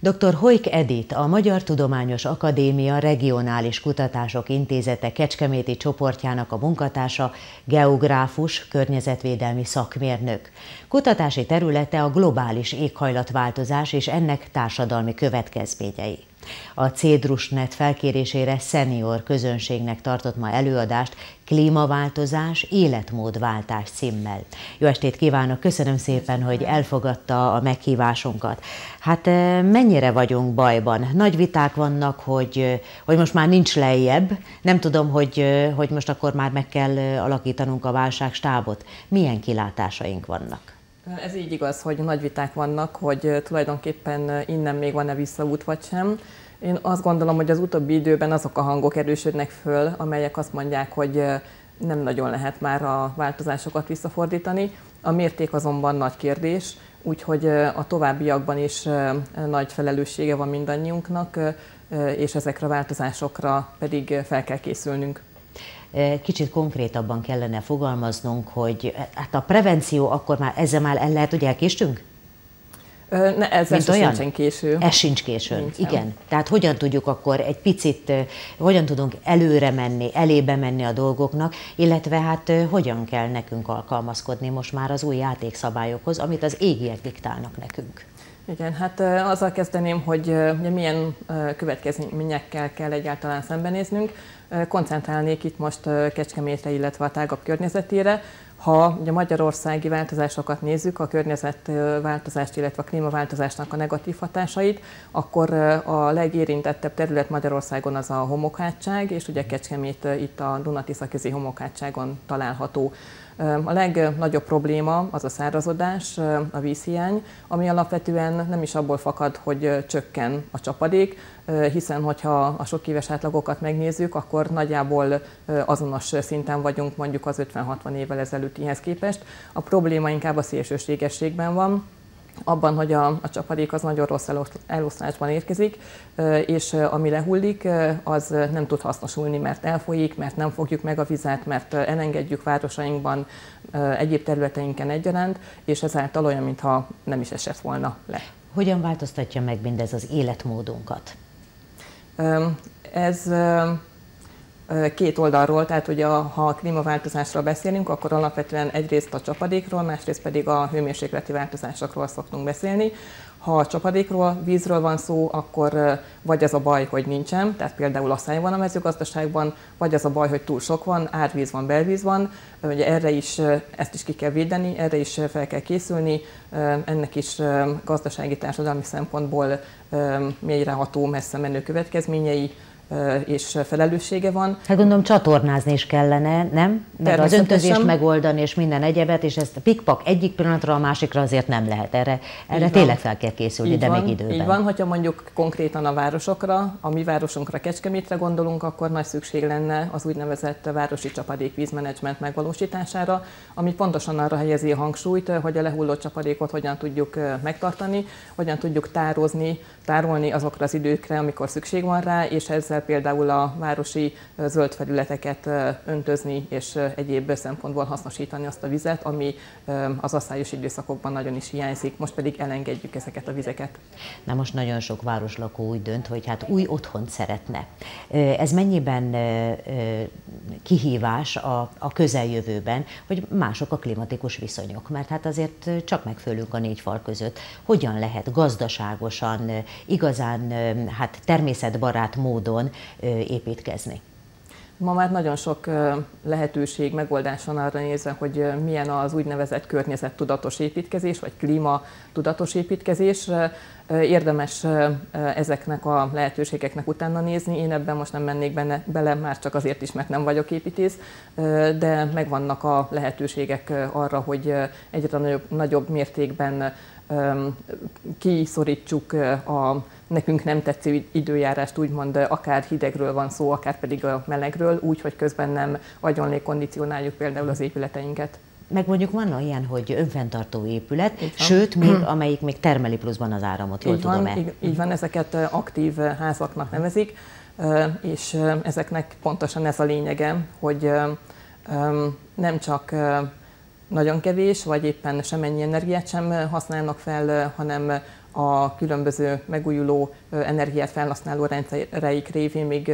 Dr. Hojk Edit, a Magyar Tudományos Akadémia Regionális Kutatások Intézete Kecskeméti csoportjának a munkatársa, geográfus, környezetvédelmi szakmérnök. Kutatási területe a globális éghajlatváltozás és ennek társadalmi következményei. A Cédrusnet felkérésére szenior közönségnek tartott ma előadást Klímaváltozás, életmódváltás címmel. Jó estét kívánok, köszönöm szépen, hogy elfogadta a meghívásunkat. Hát eh, mennyire vagyunk bajban? Nagy viták vannak, hogy, eh, hogy most már nincs lejjebb. Nem tudom, hogy, eh, hogy most akkor már meg kell alakítanunk a válságstábot. Milyen kilátásaink vannak? Ez így igaz, hogy nagy viták vannak, hogy tulajdonképpen innen még van-e visszaút vagy sem. Én azt gondolom, hogy az utóbbi időben azok a hangok erősödnek föl, amelyek azt mondják, hogy nem nagyon lehet már a változásokat visszafordítani. A mérték azonban nagy kérdés, úgyhogy a továbbiakban is nagy felelőssége van mindannyiunknak, és ezekre a változásokra pedig fel kell készülnünk kicsit konkrétabban kellene fogalmaznunk, hogy hát a prevenció akkor már ezzel már el lehet, hogy elkéstünk? Ne, ez Mint olyan? sincsen késő. Ez sincs késő. Nincsen. Igen. Tehát hogyan tudjuk akkor egy picit, hogyan tudunk előre menni, elébe menni a dolgoknak, illetve hát hogyan kell nekünk alkalmazkodni most már az új játékszabályokhoz, amit az égiek diktálnak nekünk. Igen, hát azzal kezdeném, hogy ugye milyen következményekkel kell egyáltalán szembenéznünk. Koncentrálnék itt most Kecskemétre, illetve a tágabb környezetére. Ha ugye magyarországi változásokat nézzük, a környezetváltozást, illetve a klímaváltozásnak a negatív hatásait, akkor a legérintettebb terület Magyarországon az a homokhátság, és ugye Kecskemét itt a Dunatisza közi homokhátságon található. A legnagyobb probléma az a szárazodás, a vízhiány, ami alapvetően nem is abból fakad, hogy csökken a csapadék, hiszen hogyha a sok éves átlagokat megnézzük, akkor nagyjából azonos szinten vagyunk mondjuk az 50-60 évvel ezelőttihez képest. A probléma inkább a szélsőségességben van, abban, hogy a, a csapadék az nagyon rossz eloszlásban érkezik, és ami lehullik, az nem tud hasznosulni, mert elfolyik, mert nem fogjuk meg a vizet, mert elengedjük városainkban, egyéb területeinken egyaránt, és ezáltal olyan, mintha nem is esett volna le. Hogyan változtatja meg mindez az életmódunkat? Ez két oldalról, tehát ugye ha a klímaváltozásról beszélünk, akkor alapvetően egyrészt a csapadékról, másrészt pedig a hőmérsékleti változásokról szoktunk beszélni. Ha a csapadékról, vízről van szó, akkor vagy az a baj, hogy nincsen, tehát például asszály van a mezőgazdaságban, vagy az a baj, hogy túl sok van, árvíz van, belvíz van, ugye erre is, ezt is ki kell védeni, erre is fel kell készülni, ennek is gazdasági társadalmi szempontból mélyreható, messze menő következményei és felelőssége van. Hát gondolom csatornázni is kellene, nem? Meg az öntözést megoldani és minden egyebet, és ezt a pikpak egyik pillanatra a másikra azért nem lehet. Erre, erre tényleg fel kell készülni, így de van, még időben. Így van, hogyha mondjuk konkrétan a városokra, a mi városunkra, Kecskemétre gondolunk, akkor nagy szükség lenne az úgynevezett városi csapadékvízmenedzsment megvalósítására, ami pontosan arra helyezi a hangsúlyt, hogy a lehulló csapadékot hogyan tudjuk megtartani, hogyan tudjuk tározni, tárolni azokra az időkre, amikor szükség van rá, és ezzel például a városi zöld felületeket öntözni és egyéb szempontból hasznosítani azt a vizet, ami az asszályos időszakokban nagyon is hiányzik, most pedig elengedjük ezeket a vizeket. Na most nagyon sok városlakó úgy dönt, hogy hát új otthont szeretne. Ez mennyiben kihívás a, a közeljövőben, hogy mások a klimatikus viszonyok, mert hát azért csak megfölünk a négy fal között. Hogyan lehet gazdaságosan, igazán hát természetbarát módon építkezni. Ma már nagyon sok lehetőség, megoldás van arra nézve, hogy milyen az úgynevezett környezettudatos építkezés, vagy klíma tudatos építkezés. Érdemes ezeknek a lehetőségeknek utána nézni. Én ebben most nem mennék benne, bele, már csak azért is, mert nem vagyok építész, de megvannak a lehetőségek arra, hogy egyre nagyobb, nagyobb mértékben kiszorítsuk a nekünk nem tetsző időjárást, úgymond akár hidegről van szó, akár pedig a melegről, úgy, hogy közben nem agyonlé kondicionáljuk például az épületeinket. Meg mondjuk van olyan, hogy önfenntartó épület, sőt, még, amelyik még termeli pluszban az áramot, jól így tudom van, így, így van, ezeket aktív házaknak nevezik, és ezeknek pontosan ez a lényege, hogy nem csak nagyon kevés, vagy éppen semennyi energiát sem használnak fel, hanem a különböző megújuló energiát felhasználó rendszereik révén még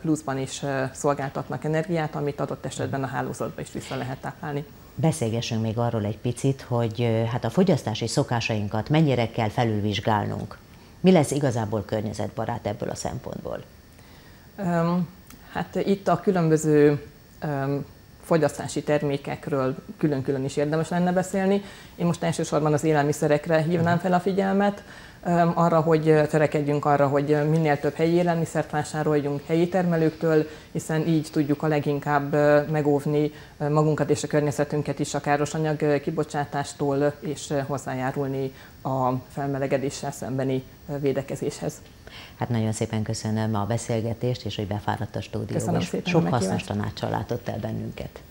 pluszban is szolgáltatnak energiát, amit adott esetben a hálózatba is vissza lehet táplálni. Beszélgessünk még arról egy picit, hogy hát a fogyasztási szokásainkat mennyire kell felülvizsgálnunk. Mi lesz igazából környezetbarát ebből a szempontból? Hát itt a különböző fogyasztási termékekről külön-külön is érdemes lenne beszélni. Én most elsősorban az élelmiszerekre hívnám fel a figyelmet, arra, hogy törekedjünk arra, hogy minél több helyi élelmiszert vásároljunk helyi termelőktől, hiszen így tudjuk a leginkább megóvni magunkat és a környezetünket is a káros anyag kibocsátástól, és hozzájárulni a felmelegedéssel szembeni védekezéshez. Hát nagyon szépen köszönöm a beszélgetést, és hogy befáradt a stúdióba. Köszönöm szépen Sok hasznos tanácsal látott el bennünket.